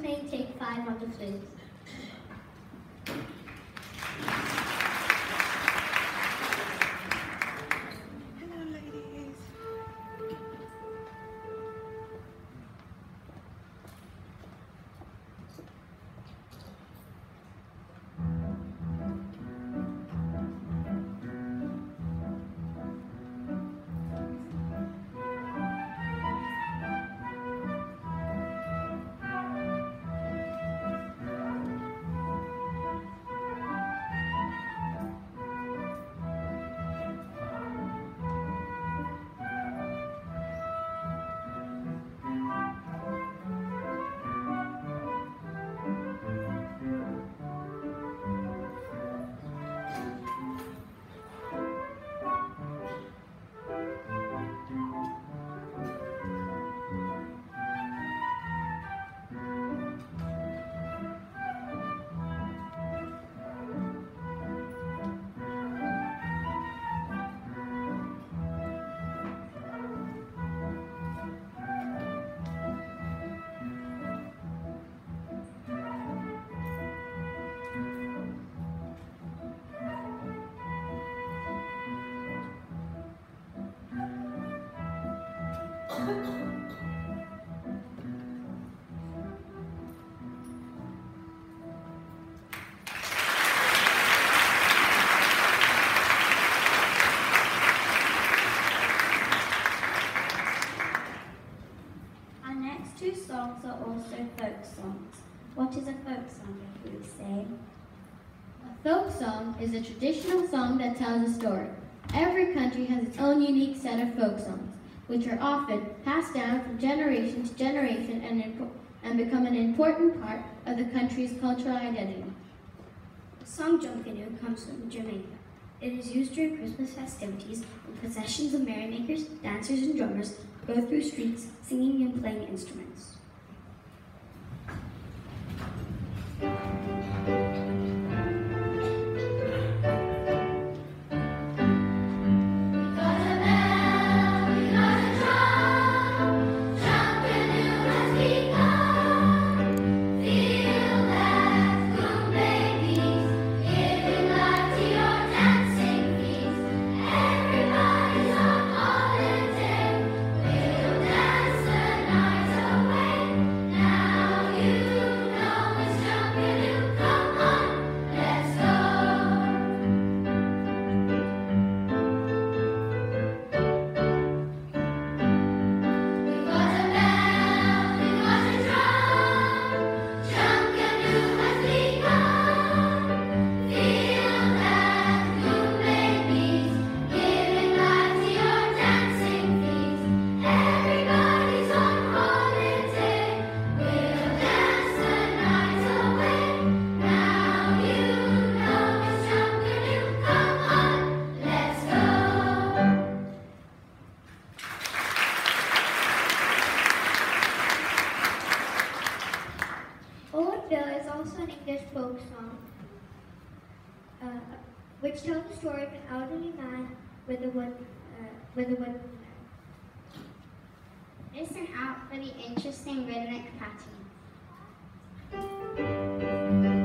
playing take five on the flute. Two songs are also folk songs. What is a folk song, if you say? A folk song is a traditional song that tells a story. Every country has its own unique set of folk songs, which are often passed down from generation to generation and, and become an important part of the country's cultural identity. The song Junkanoo comes from Jamaica. It is used during Christmas festivities when processions of merrymakers, dancers, and drummers go through streets singing and playing instruments. Folk song, uh, which tells the story of an elderly man with a wood, uh, with a wood. Listen out for the interesting rhythmic pattern.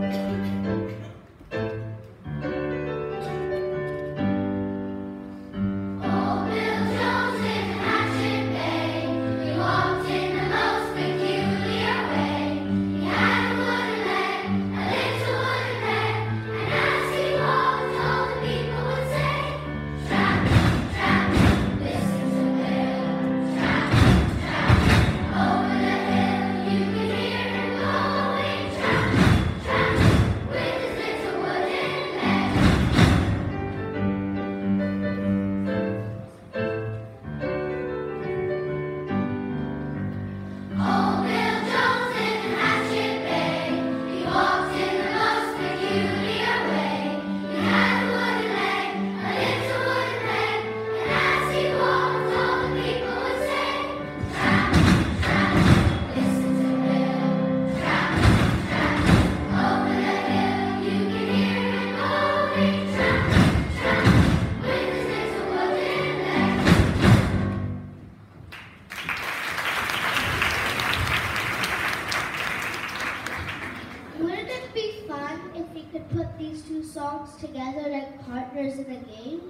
Could put these two songs together like partners in a game?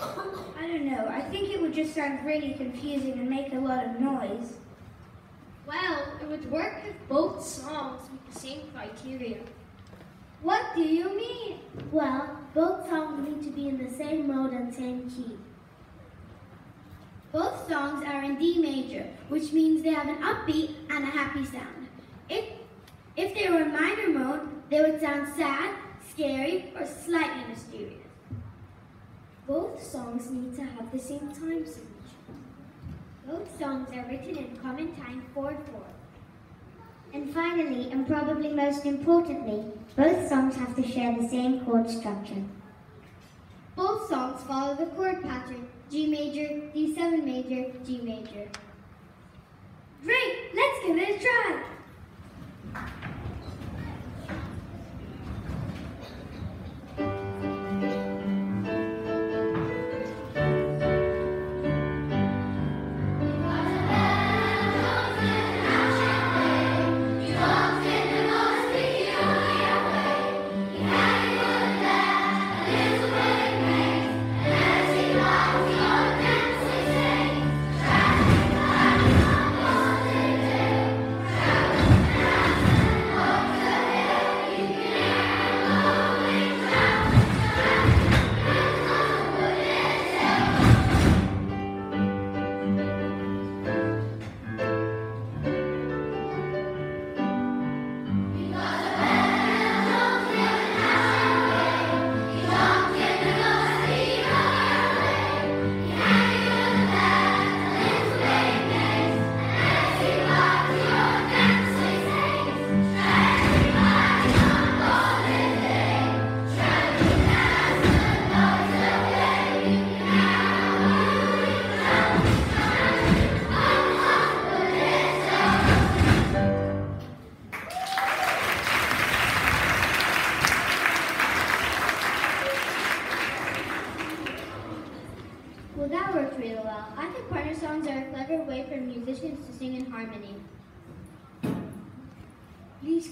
I don't know. I think it would just sound really confusing and make a lot of noise. Well, it would work if both songs meet the same criteria. What do you mean? Well, both songs need to be in the same mode and same key. Both songs are in D major, which means they have an upbeat and a happy sound. If, if they were in minor mode, they would sound sad, scary, or slightly mysterious. Both songs need to have the same time signature. Both songs are written in common time 4-4. And finally, and probably most importantly, both songs have to share the same chord structure. Both songs follow the chord pattern G major, D7 major, G major. Great! Let's give it a try!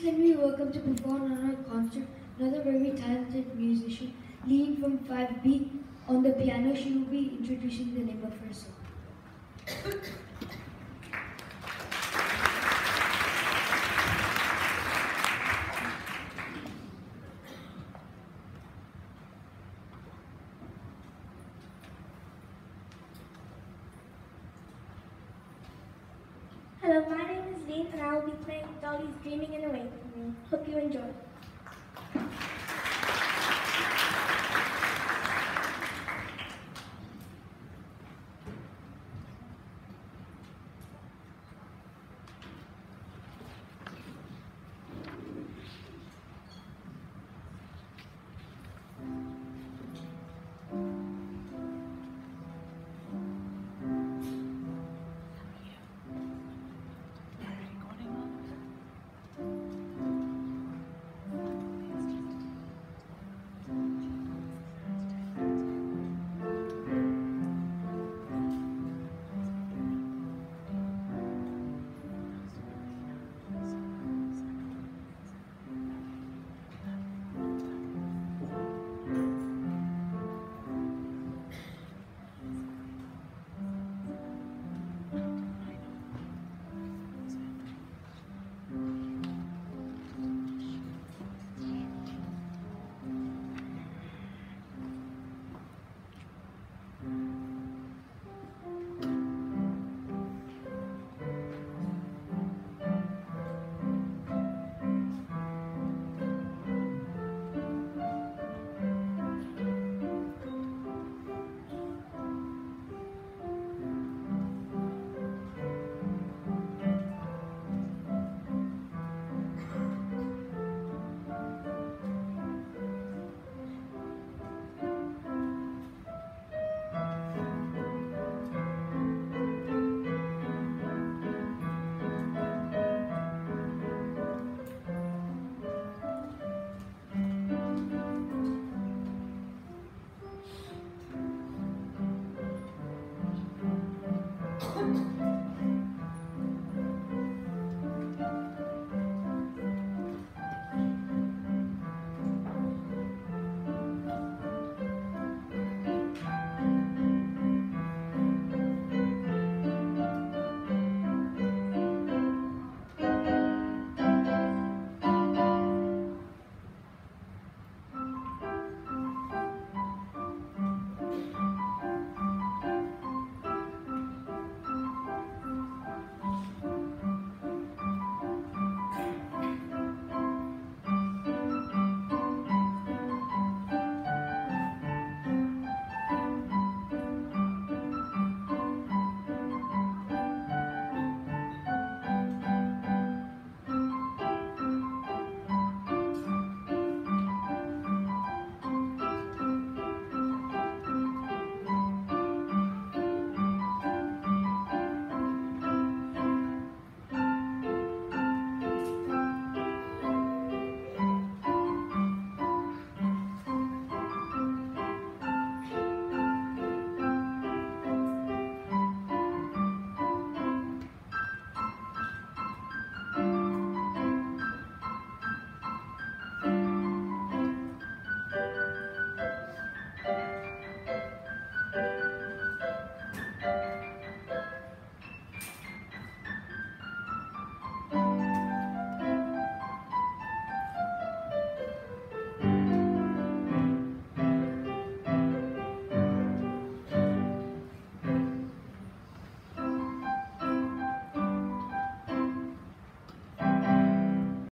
Can we welcome to perform our concert another very talented musician, Lee from 5B. On the piano, she will be introducing the name of her song. Hello, my name is Lee and I will be playing Dolly's Dreaming in for me. Hope you enjoy.